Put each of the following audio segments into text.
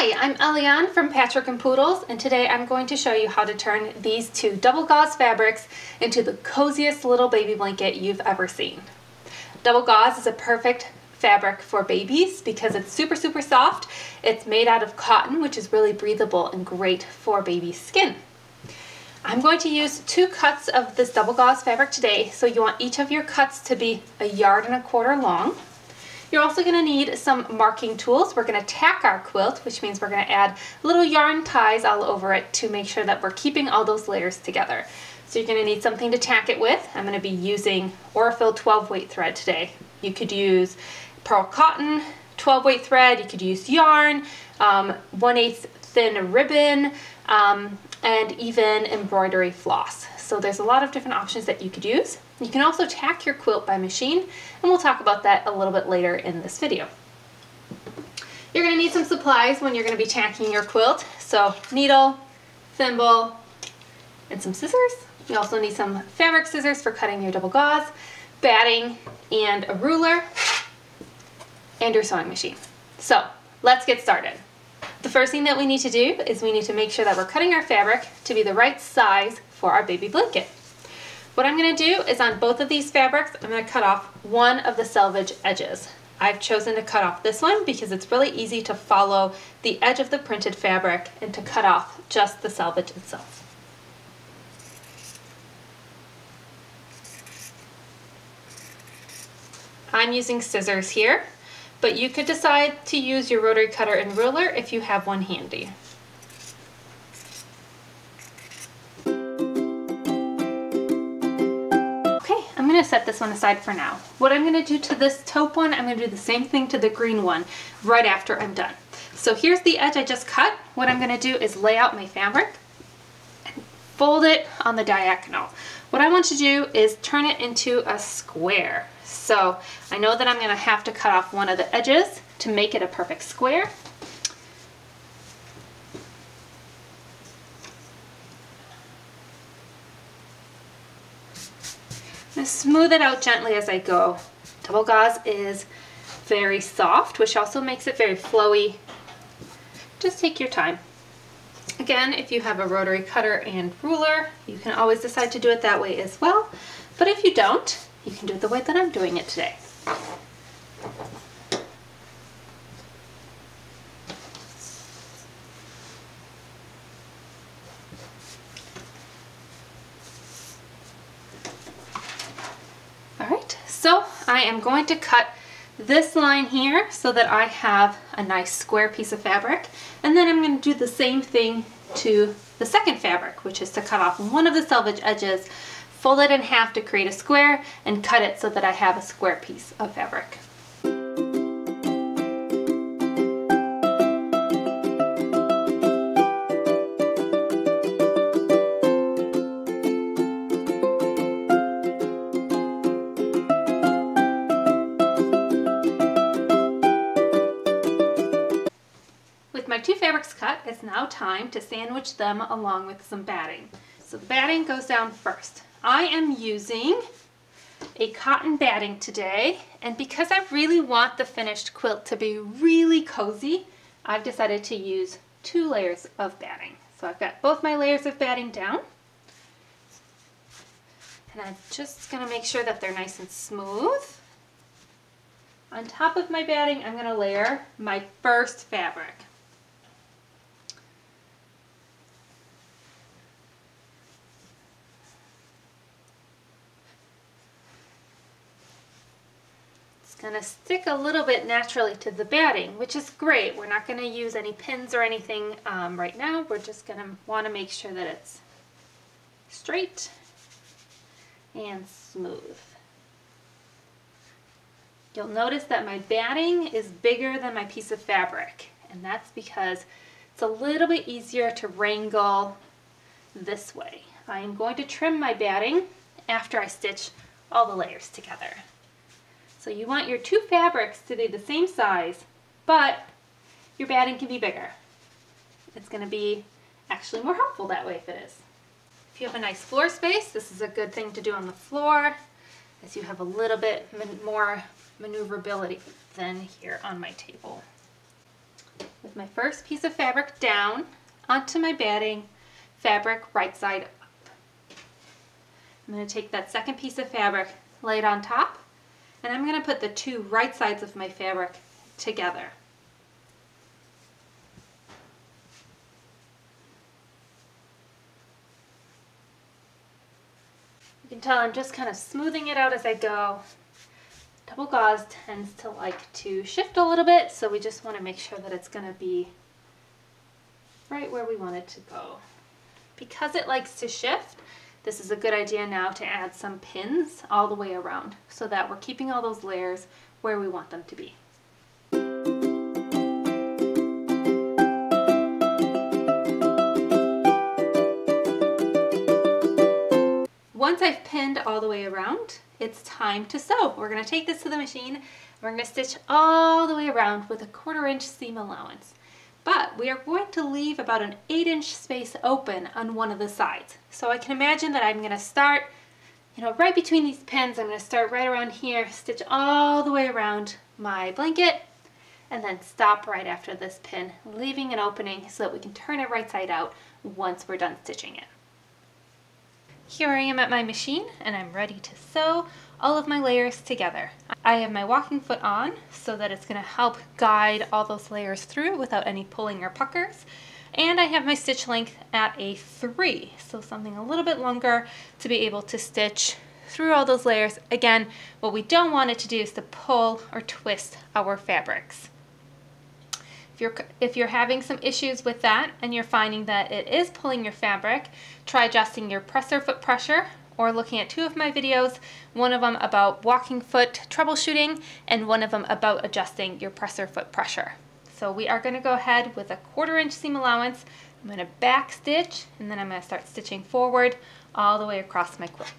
Hi, I'm Eliane from Patchwork and Poodles and today I'm going to show you how to turn these two double gauze fabrics into the coziest little baby blanket you've ever seen. Double gauze is a perfect fabric for babies because it's super super soft. It's made out of cotton which is really breathable and great for baby skin. I'm going to use two cuts of this double gauze fabric today so you want each of your cuts to be a yard and a quarter long. You're also going to need some marking tools. We're going to tack our quilt, which means we're going to add little yarn ties all over it to make sure that we're keeping all those layers together. So you're going to need something to tack it with. I'm going to be using Aurifil 12 weight thread today. You could use pearl cotton 12 weight thread, you could use yarn, um, 1 8 thin ribbon, um, and even embroidery floss. So there's a lot of different options that you could use. You can also tack your quilt by machine, and we'll talk about that a little bit later in this video. You're going to need some supplies when you're going to be tacking your quilt. So needle, thimble, and some scissors. You also need some fabric scissors for cutting your double gauze, batting, and a ruler, and your sewing machine. So let's get started. The first thing that we need to do is we need to make sure that we're cutting our fabric to be the right size for our baby blanket. What I'm going to do is on both of these fabrics, I'm going to cut off one of the selvage edges. I've chosen to cut off this one because it's really easy to follow the edge of the printed fabric and to cut off just the selvage itself. I'm using scissors here, but you could decide to use your rotary cutter and ruler if you have one handy. To set this one aside for now. What I'm going to do to this taupe one, I'm going to do the same thing to the green one right after I'm done. So here's the edge I just cut. What I'm going to do is lay out my fabric and fold it on the diagonal. What I want to do is turn it into a square. So I know that I'm going to have to cut off one of the edges to make it a perfect square. Smooth it out gently as I go. Double gauze is very soft, which also makes it very flowy. Just take your time. Again, if you have a rotary cutter and ruler, you can always decide to do it that way as well. But if you don't, you can do it the way that I'm doing it today. So I am going to cut this line here so that I have a nice square piece of fabric. And then I'm going to do the same thing to the second fabric, which is to cut off one of the selvage edges, fold it in half to create a square, and cut it so that I have a square piece of fabric. It's now time to sandwich them along with some batting. So the batting goes down first. I am using a cotton batting today, and because I really want the finished quilt to be really cozy, I've decided to use two layers of batting. So I've got both my layers of batting down, and I'm just gonna make sure that they're nice and smooth. On top of my batting, I'm gonna layer my first fabric. Going to stick a little bit naturally to the batting, which is great. We're not going to use any pins or anything um, right now. We're just going to want to make sure that it's straight and smooth. You'll notice that my batting is bigger than my piece of fabric, and that's because it's a little bit easier to wrangle this way. I am going to trim my batting after I stitch all the layers together. So you want your two fabrics to be the same size, but your batting can be bigger. It's going to be actually more helpful that way if it is. If you have a nice floor space, this is a good thing to do on the floor as you have a little bit more maneuverability than here on my table. with my first piece of fabric down onto my batting, fabric right side up. I'm going to take that second piece of fabric, lay it on top, and I'm going to put the two right sides of my fabric together. You can tell I'm just kind of smoothing it out as I go. Double gauze tends to like to shift a little bit, so we just want to make sure that it's going to be right where we want it to go. Because it likes to shift, this is a good idea now to add some pins all the way around so that we're keeping all those layers where we want them to be. Once I've pinned all the way around, it's time to sew. We're going to take this to the machine. We're going to stitch all the way around with a quarter inch seam allowance. But we are going to leave about an 8 inch space open on one of the sides. So I can imagine that I'm going to start, you know, right between these pins. I'm going to start right around here, stitch all the way around my blanket, and then stop right after this pin, leaving an opening so that we can turn it right side out once we're done stitching it. Here I am at my machine and I'm ready to sew all of my layers together. I have my walking foot on so that it's going to help guide all those layers through without any pulling or puckers. And I have my stitch length at a 3, so something a little bit longer to be able to stitch through all those layers. Again, what we don't want it to do is to pull or twist our fabrics. If you're, if you're having some issues with that and you're finding that it is pulling your fabric, try adjusting your presser foot pressure or looking at two of my videos, one of them about walking foot troubleshooting and one of them about adjusting your presser foot pressure. So we are going to go ahead with a quarter inch seam allowance. I'm to back stitch and then I'm going to start stitching forward all the way across my quilt.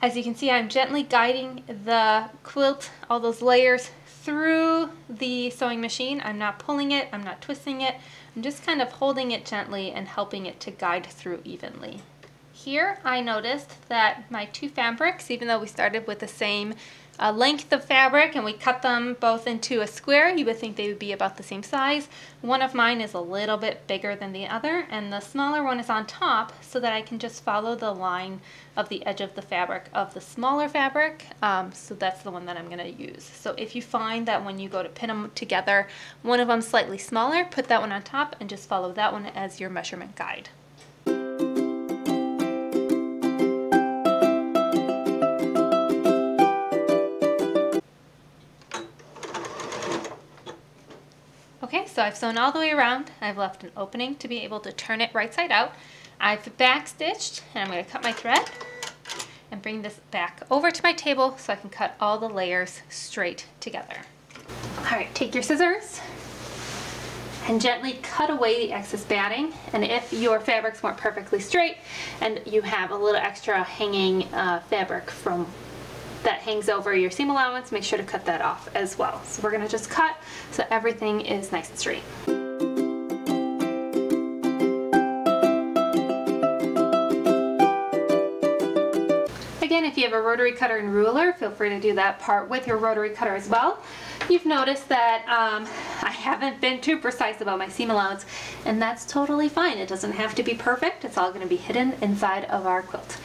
As you can see, I'm gently guiding the quilt, all those layers through the sewing machine. I'm not pulling it, I'm not twisting it. I'm just kind of holding it gently and helping it to guide through evenly. Here I noticed that my two fabrics, even though we started with the same uh, length of fabric and we cut them both into a square. You would think they would be about the same size. One of mine is a little bit bigger than the other and the smaller one is on top so that I can just follow the line of the edge of the fabric of the smaller fabric. Um, so that's the one that I'm going to use. So if you find that when you go to pin them together, one of them slightly smaller, put that one on top and just follow that one as your measurement guide. Okay, so I've sewn all the way around. I've left an opening to be able to turn it right side out. I've backstitched, and I'm going to cut my thread and bring this back over to my table so I can cut all the layers straight together. All right, take your scissors and gently cut away the excess batting. And if your fabrics weren't perfectly straight and you have a little extra hanging uh, fabric from that hangs over your seam allowance, make sure to cut that off as well. So we're gonna just cut so everything is nice and straight. Again, if you have a rotary cutter and ruler, feel free to do that part with your rotary cutter as well. You've noticed that um, I haven't been too precise about my seam allowance, and that's totally fine. It doesn't have to be perfect. It's all gonna be hidden inside of our quilt.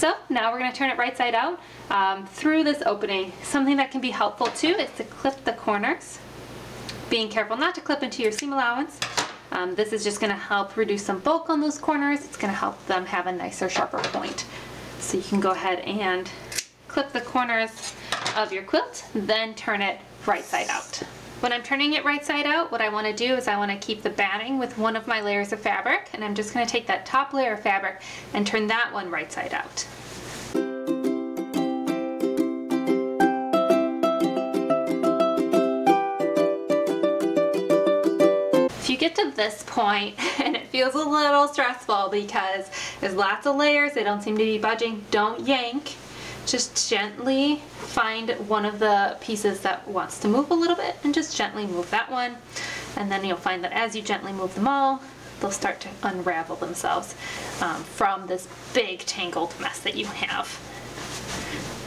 So now we're gonna turn it right side out um, through this opening. Something that can be helpful too is to clip the corners. Being careful not to clip into your seam allowance. Um, this is just gonna help reduce some bulk on those corners. It's gonna help them have a nicer, sharper point. So you can go ahead and clip the corners of your quilt, then turn it right side out. When I'm turning it right side out, what I want to do is I want to keep the batting with one of my layers of fabric, and I'm just going to take that top layer of fabric and turn that one right side out. If you get to this point and it feels a little stressful because there's lots of layers, they don't seem to be budging, don't yank just gently find one of the pieces that wants to move a little bit and just gently move that one. And then you'll find that as you gently move them all, they'll start to unravel themselves um, from this big tangled mess that you have.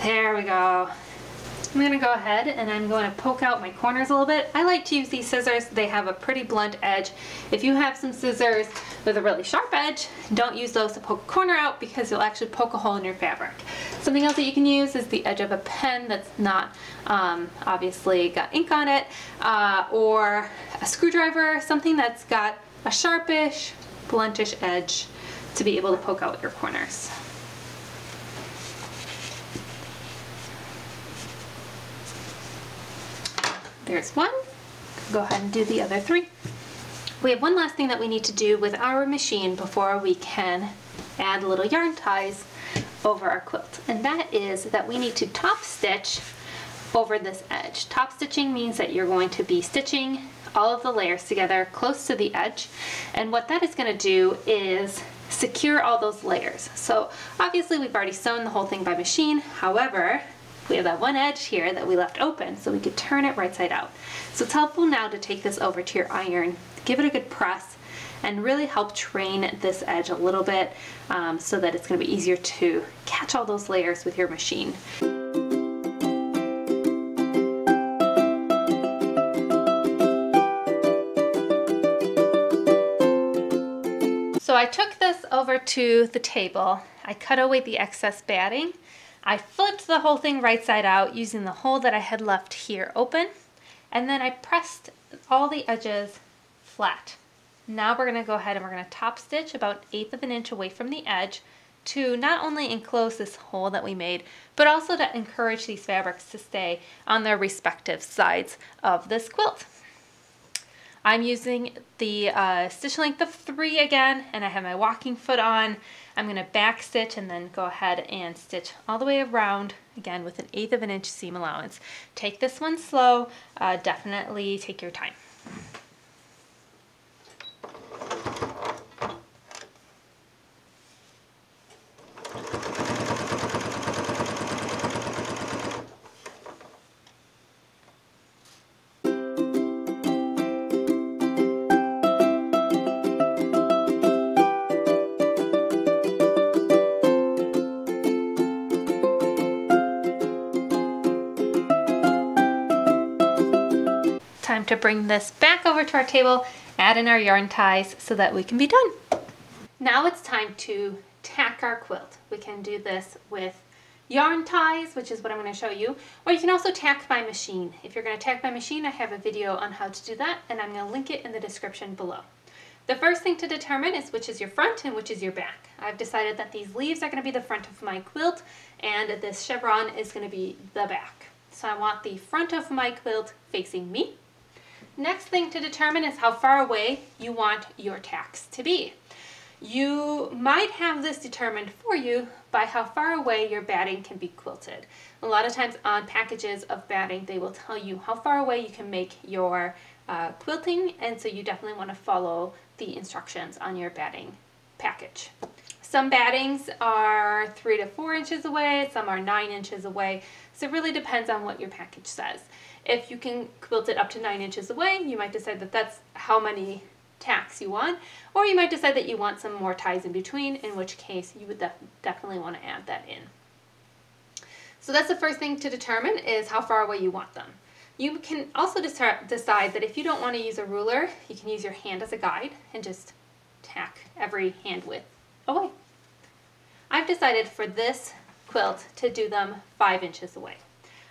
There we go. I'm gonna go ahead and I'm going to poke out my corners a little bit. I like to use these scissors. They have a pretty blunt edge. If you have some scissors with a really sharp edge, don't use those to poke a corner out because you'll actually poke a hole in your fabric. Something else that you can use is the edge of a pen that's not um, obviously got ink on it uh, or a screwdriver, something that's got a sharpish, bluntish edge to be able to poke out your corners. There's one. Go ahead and do the other three. We have one last thing that we need to do with our machine before we can add little yarn ties over our quilt. And that is that we need to top stitch over this edge. Top stitching means that you're going to be stitching all of the layers together close to the edge. And what that is gonna do is secure all those layers. So obviously we've already sewn the whole thing by machine. However, we have that one edge here that we left open so we could turn it right side out. So it's helpful now to take this over to your iron, give it a good press, and really help train this edge a little bit um, so that it's going to be easier to catch all those layers with your machine. So I took this over to the table. I cut away the excess batting I flipped the whole thing right side out using the hole that I had left here open and then I pressed all the edges flat. Now we're going to go ahead and we're going to top stitch about eighth of an inch away from the edge to not only enclose this hole that we made, but also to encourage these fabrics to stay on their respective sides of this quilt. I'm using the uh, stitch length of three again, and I have my walking foot on. I'm gonna back stitch and then go ahead and stitch all the way around, again with an eighth of an inch seam allowance. Take this one slow, uh, definitely take your time. Time to bring this back over to our table, add in our yarn ties so that we can be done. Now it's time to tack our quilt. We can do this with yarn ties, which is what I'm going to show you, or you can also tack by machine. If you're going to tack by machine, I have a video on how to do that, and I'm going to link it in the description below. The first thing to determine is which is your front and which is your back. I've decided that these leaves are going to be the front of my quilt, and this chevron is going to be the back. So I want the front of my quilt facing me, Next thing to determine is how far away you want your tacks to be. You might have this determined for you by how far away your batting can be quilted. A lot of times on packages of batting, they will tell you how far away you can make your uh, quilting, and so you definitely want to follow the instructions on your batting package. Some battings are three to four inches away, some are nine inches away, so it really depends on what your package says. If you can quilt it up to nine inches away, you might decide that that's how many tacks you want, or you might decide that you want some more ties in between, in which case you would def definitely want to add that in. So that's the first thing to determine is how far away you want them. You can also decide that if you don't want to use a ruler, you can use your hand as a guide and just tack every hand width away. I've decided for this quilt to do them five inches away.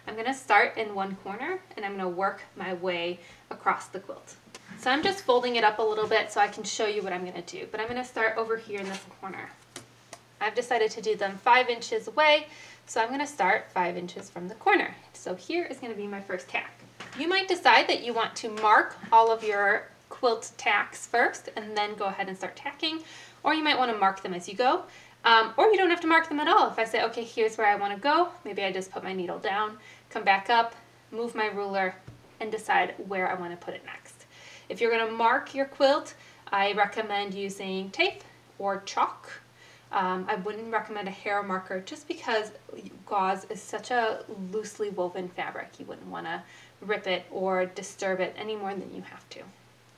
I'm going to start in one corner and I'm going to work my way across the quilt. So I'm just folding it up a little bit so I can show you what I'm going to do. But I'm going to start over here in this corner. I've decided to do them five inches away, so I'm going to start five inches from the corner. So here is going to be my first tack. You might decide that you want to mark all of your quilt tacks first and then go ahead and start tacking, or you might want to mark them as you go. Um, or you don't have to mark them at all. If I say, okay, here's where I want to go, maybe I just put my needle down, come back up, move my ruler, and decide where I want to put it next. If you're going to mark your quilt, I recommend using tape or chalk. Um, I wouldn't recommend a hair marker just because gauze is such a loosely woven fabric. You wouldn't want to rip it or disturb it any more than you have to.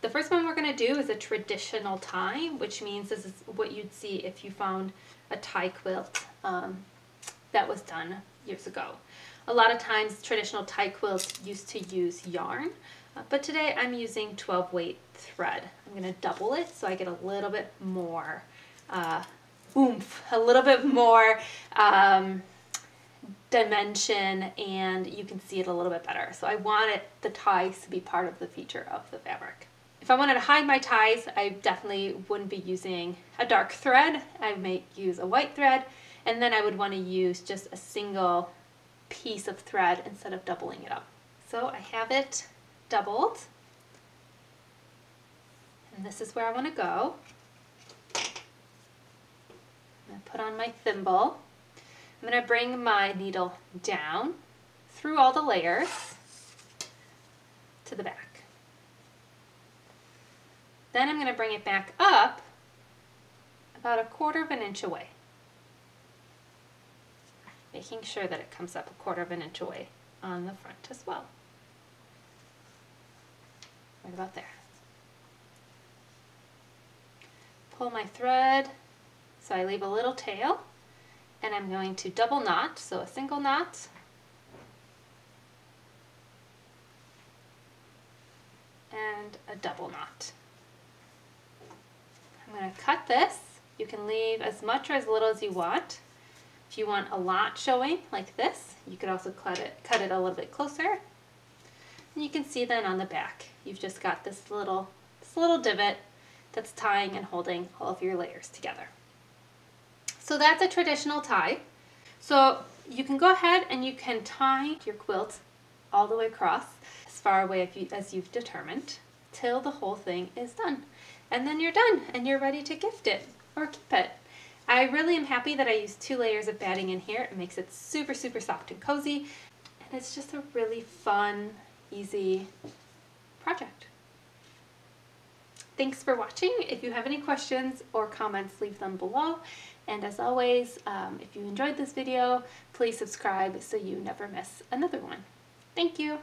The first one we're going to do is a traditional tie, which means this is what you'd see if you found a tie quilt um, that was done years ago. A lot of times traditional tie quilts used to use yarn, uh, but today I'm using 12 weight thread. I'm going to double it so I get a little bit more uh, oomph, a little bit more um, dimension and you can see it a little bit better. So I wanted the ties to be part of the feature of the fabric. If I wanted to hide my ties, I definitely wouldn't be using a dark thread. I might use a white thread and then I would want to use just a single piece of thread instead of doubling it up. So I have it doubled and this is where I want to go. I'm going to put on my thimble. I'm going to bring my needle down through all the layers to the back. Then I'm going to bring it back up about a quarter of an inch away. Making sure that it comes up a quarter of an inch away on the front as well. Right about there. Pull my thread so I leave a little tail and I'm going to double knot, so a single knot, and a double knot. I'm going to cut this. You can leave as much or as little as you want. If you want a lot showing like this, you could also cut it, cut it a little bit closer. And you can see then on the back, you've just got this little, this little divot that's tying and holding all of your layers together. So that's a traditional tie. So you can go ahead and you can tie your quilt all the way across as far away as you've determined till the whole thing is done. And then you're done and you're ready to gift it or keep it. I really am happy that I used two layers of batting in here. It makes it super, super soft and cozy. And it's just a really fun, easy project. Thanks for watching. If you have any questions or comments, leave them below. And as always, um, if you enjoyed this video, please subscribe so you never miss another one. Thank you.